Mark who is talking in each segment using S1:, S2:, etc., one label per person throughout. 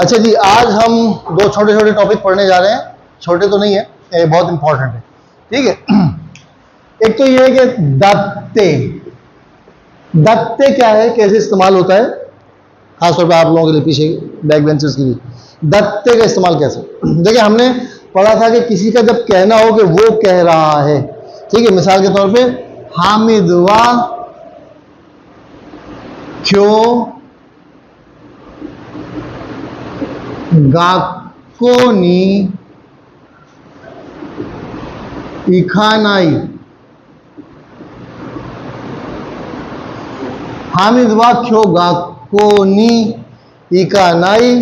S1: अच्छा जी, आज हम दो छोटे छोटे टॉपिक पढ़ने जा रहे हैं। छोटे तो नहीं है, ये बहुत इंपॉर्टेंट है। ठीक है? एक तो ये है कि दत्ते। दत्ते क्या है? कैसे इस्तेमाल होता है? खासतौर पर आप लोगों के लिए पीछे बैक बेंचर्स के लिए। दत्ते का इस्तेमाल कैसे? देखिए, हमने पढ़ा था कि किसी का जब कहना हो कि वो कह रहा है, ठीक है, मिसाल के तौर पे, हामिद वा क्यों? गाकोनी इखानाई। हामिद वाक्यो गाकोनी इकानाई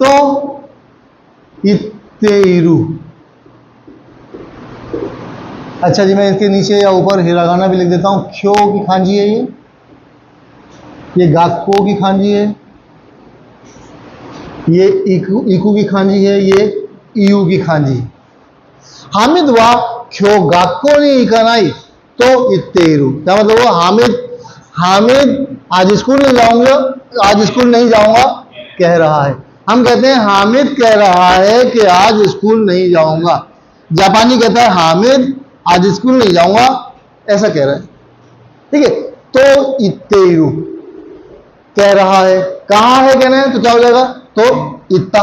S1: तो इतेरु अच्छा जी, मैं इसके नीचे या ऊपर हिरागाना भी लिख देता हूँ। क्यो की खांजी है ये? ये गाको की खांजी है। ये इकू की खांजी है, ये ईयू की खांजी हामिद वा क्यो गाको ने इकानाई तो इतेरु क्या मतलब वो हामिद हामिद आज स्कूल नहीं जाऊँगा, आज स्कूल नहीं जाऊँगा, कह रहा है। हम कहते हैं, हामिद कह रहा है कि आज स्कूल नहीं जाऊँगा। जापानी कहता है, हामिद, आज स्कूल नहीं जाऊँगा, ऐसा कह रहा है। ठीक है तो इतेरु कह रहा है। कहाँ है कहना है? तो क्या हो जाएगा? तो इतना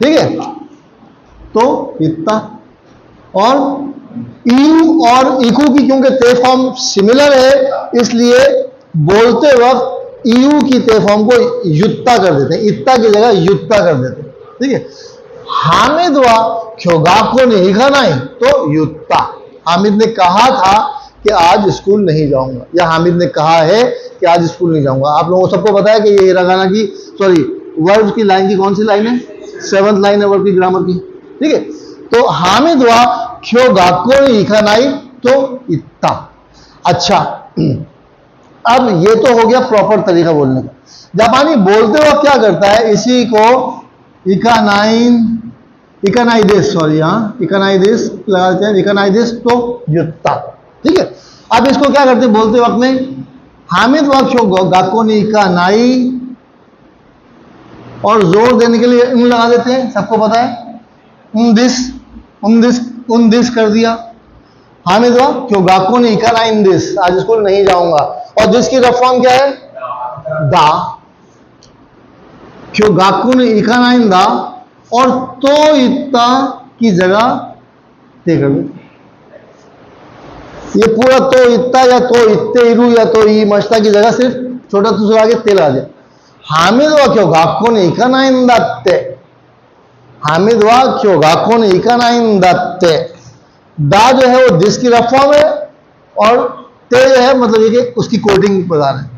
S1: ठीक है? तो इतना और यू और इकू की क्योंकि ते फॉर्म सिमिलर है, इसलिए बोलते वक्त यू की ते फॉर्म को युत्ता कर देते हैं। इत्ता की जगह युत्ता कर देते हैं। ठीक है? हामिद व क्योगाको ने खाना नहीं तो युत्ता। हामिद ने कहा था कि आज स्कूल नहीं जाऊँगा। या हामिद ने कहा है कि आज स्कूल नहीं जाऊँगा। आप लोगों सबको बताया कि ये हिरागाना की सॉरी वर्ब की लाइन की कौन सी लाइन है? सेवंथ लाइन है वर्ब की ग्रामर की। ठीक है? तो हामिद व क्यों गाको लिखा नहीं तो इतना अच्छा अब ये तो हो गया प्रॉपर तरीका बोलने का। जापानी बोलते वक्त क्या करता है? इसी को इकानाइन इकानाइदेस सॉरी हाँ इकानाइदेस लगा हैं इकानाइदेस तो युत्ता। ठीक है? अब इसको क्या करते हैं बोलते वक्त में? हामिद वाक्यो गाको ने इकानाई और ज़ोर देने के लिए उन लगा देते हैं, सबको पता है। उन दिस उन दिस उन दिस कर दिया। हामिद वा क्यों? गाको ने इकाना इन दिस। आज स्कूल नहीं जाऊँगा। और दिस की रफ फॉर्म क्या है? दा। क्यों? गाकू ने इकाना इन दा। और तो इतना की जगह ते कर दो ये पूरा तो इतना या तो इतने इरू या तो ई मश्ता की जगह सिर्फ़ छोटा दूसरा आगे तेल आ जाए। हामिद वा क्यों गाको ने इकाना इन हामिद वा क्यों गाको ने इकाना इन दा जो है वो दिस की रफ फॉर्म है और ते जो है मतलब ये कि उसकी कोटिंग रहे हैं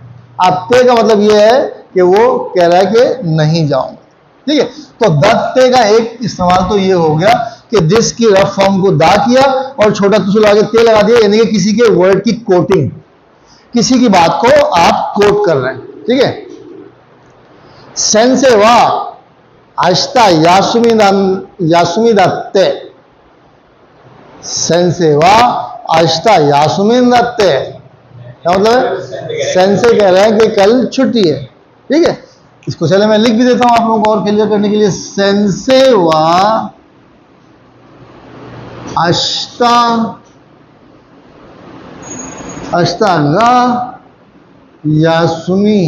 S1: अब ते का मतलब ये है कि वो कह रहा है कि नहीं जाऊँगा ठीक है? तो दत्ते का एक इस्तेमाल तो ये हो गया कि दिस की रफ फॉर्म को दा किया और छोटा तुसुल आगे ते लगा दिया यानी कि किसी के वर्ड की कोटिंग किसी की बात को आप कोट कर रहे हैं। ठीक है? सेंसे वा आस्ता यासुमी यासुमी दत्ते सेंसे वा आस्ता यासुमिन दत्ते क्या मतलब है सेंसे कह रहे हैं कि कल छुट्टी है ठीक है इसको चले मैं लिख भी देता हूँ आप लोगों को और क्लियर करने के लिए सेंसे वा अष्टा अष्टांगा यासुमी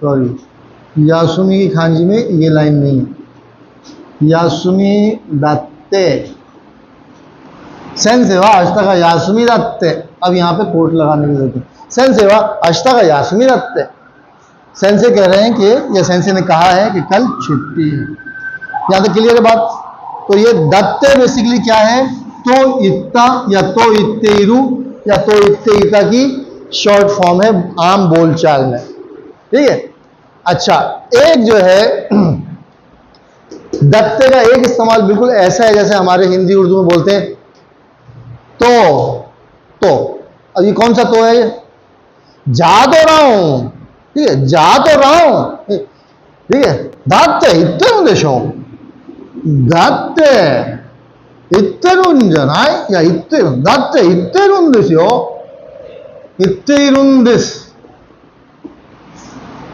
S1: सॉरी यासुमी की खांजी में ये लाइन नहीं है। यासुमी दत्ते। सेन सेवा अष्टा का यासुमी दत्ते। अब यहाँ पे कोट लगाने की ज़रूरत है। सेन सेवा अष्टा का यासुमी दत्ते। सेंसे कह रहे हैं कि, या सेंसे ने कहा है कि कल छुट्टी है। यहाँ तक क्लियर है बात? तो ये दत्ते बेसिकली क्या है? तो इत्ता, या तो इत्तेरु, या तो इत्तेइता की शॉर्ट फॉर्म है, आम बोलचाल में। ठीक है? अच्छा एक जो है, दत्ते का एक इस्तेमाल बिल्कुल ऐसा है जैसे हमारे हिंदी उर्दू में बोलते हैं तो तो अब ये कौन सा तो है जा तो रहा हूँ, ठीक है, जा तो रहा हूँ, ठीक है, दत्ते इतने देशो, दत्ते इतने या इतने दत्ते इतने इतने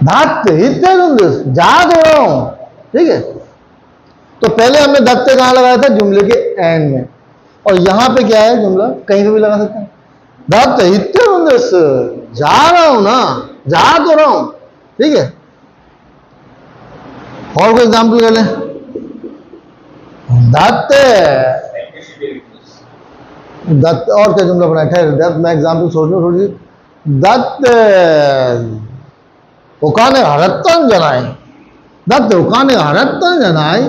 S1: दत्त इत्यादि जा दो रहा। हूँ ठीक है? तो पहले हमने दत्ते कहाँ लगाया था? जुमले के एंड में। और यहाँ पे क्या है जुमला? कहीं पे भी लगा सकते हैं। दत्त इत्यादि जा रहा हूँ ना? जा तो रहा हूँ। ठीक है? और कोई एग्ज़ाम्पल कर लें? दत्त दत्त और क्या जुमला बनाया? ठहर दत्त मैं एग्ज़ाम्पल सोच रहा हूँ दत्त हरत्तन जनाए। दत्त उकाने हरत्तन जनाए।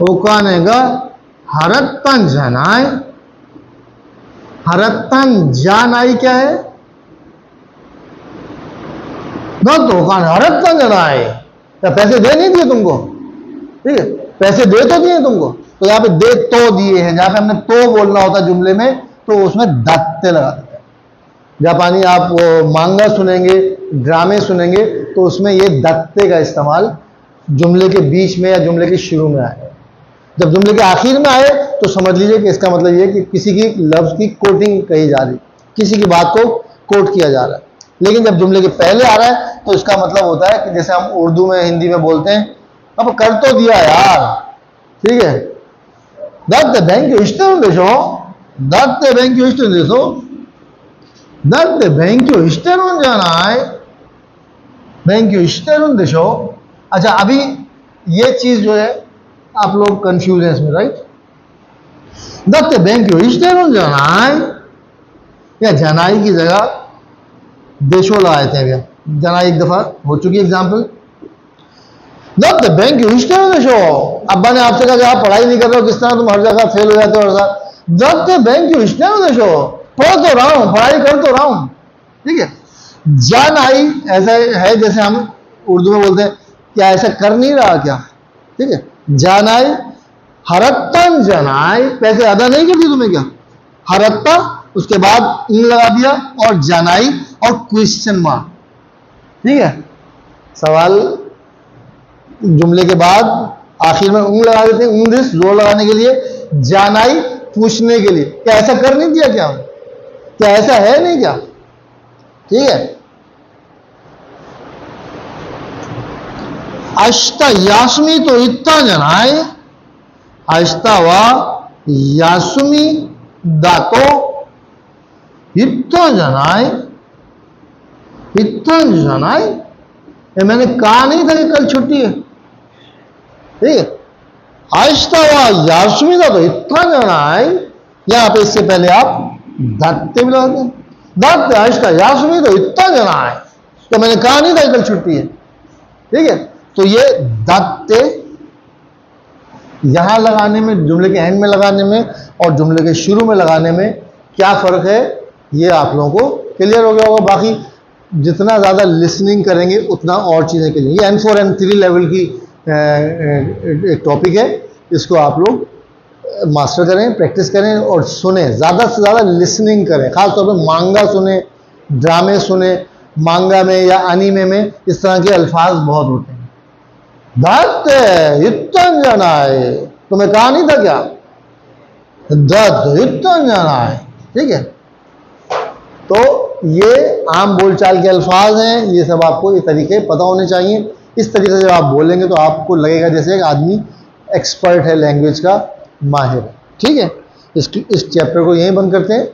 S1: उकाने का हरत्तन जनाए। हरत्तन जानाई क्या है? दत्त उकाने हरत्तन जनाए। क्या पैसे दे नहीं दिए तुमको? ठीक है, पैसे दे तो दिए तुमको। तो यहाँ पे दे तो दिए हैं। जहाँ पे हमने तो बोलना होता जुमले में तो उसमें दत्ते लगा जापानी आप मांगा सुनेंगे, ड्रामे सुनेंगे तो उसमें ये दत्ते का इस्तेमाल जुमले के बीच में या जुमले के शुरू में आए जब जुमले के आखिर में आए तो समझ लीजिए कि इसका मतलब ये कि किसी की लफ्ज़ की कोटिंग कही जा रही, किसी की बात को कोट किया जा रहा है। लेकिन जब जुमले के पहले आ रहा है तो इसका मतलब होता है कि जैसे हम उर्दू में, हिंदी में बोलते हैं, अब कर तो दिया यार, ठीक है? दत्त बैंक इष्ट देशो दत्त बैंक इष्ट देशो だって勉強してるんじゃない勉強してるんでしょ अच्छा अभी ये चीज़ जो है, आप लोग कंफ्यूज हैं इसमें राइट दत्ते बैंक क्यों इश्ते जनाई या जनाई की जगह देशो लाए थे भैया जनाई एक दफ़ा हो चुकी एग्ज़ाम्पल दत्ते बैंक क्यों इश्ते देशो। अब्बा ने आपसे कहा आप पढ़ाई नहीं कर रहे हो, किस तरह तुम हर जगह फेल हो जाते हो, हर दत्ते बैंक क्यों इश्ते देशो। पढ़ तो रहा हूँ, पढ़ाई कर तो रहा हूँ। ठीक है? जान आई, ऐसा है जैसे हम उर्दू में बोलते हैं, क्या ऐसा कर नहीं रहा क्या? ठीक है? जान आई हरत्तन जनाई पैसे अदा नहीं करती तुम्हें क्या? हरत्ता उसके बाद इन लगा दिया और जनाई और क्वेश्चन मार्क ठीक है? सवाल जुमले के बाद आखिर में ऊंग लगा देते हैं दिस, ज़ोर लगाने के लिए जानाई पूछने के लिए। क्या ऐसा कर नहीं दिया क्या? क्या ऐसा है नहीं क्या? ठीक है? अष्टा यासमी तो इतना जनाए अष्टा व यासमी दातो इतना जनाए इतना जनाए ये मैंने कहा नहीं था कि कल छुट्टी है। ठीक है? आहिस्ता हुआ यासमी का तो इतना जाना है यहाँ पे इससे पहले आप दत्ते भी लगाते दत्त आहिस्ता यासमी तो इतना जना है तो मैंने कहा नहीं था कल छुट्टी है। ठीक है? तो ये दत्ते यहाँ लगाने में, जुमले के एंड में लगाने में और जुमले के शुरू में लगाने में क्या फ़र्क है? ये आप लोगों को क्लियर हो गया होगा। बाकी जितना ज़्यादा लिसनिंग करेंगे, उतना और चीज़ें के लिए। N four N three level की एक टॉपिक है। इसको आप लोग मास्टर करें, प्रैक्टिस करें और सुने, ज़्यादा से ज़्यादा लिसनिंग करें। खासतौर पर मांगा सुने, ड्रामे सुने, मांगा में या अनिमे में इस तरह के अल्फाज बहुत होते हैं। जाना है तुम्हें कहा नहीं था क्या? दत्त है ठीक है? तो ये आम बोलचाल के अल्फाज हैं, ये सब आपको ये तरीके पता होने चाहिए। इस तरीके से जब आप बोलेंगे तो आपको लगेगा जैसे एक आदमी एक्सपर्ट है लैंग्वेज का माहिर ठीक है? इस इस चैप्टर को यहीं बंद करते हैं।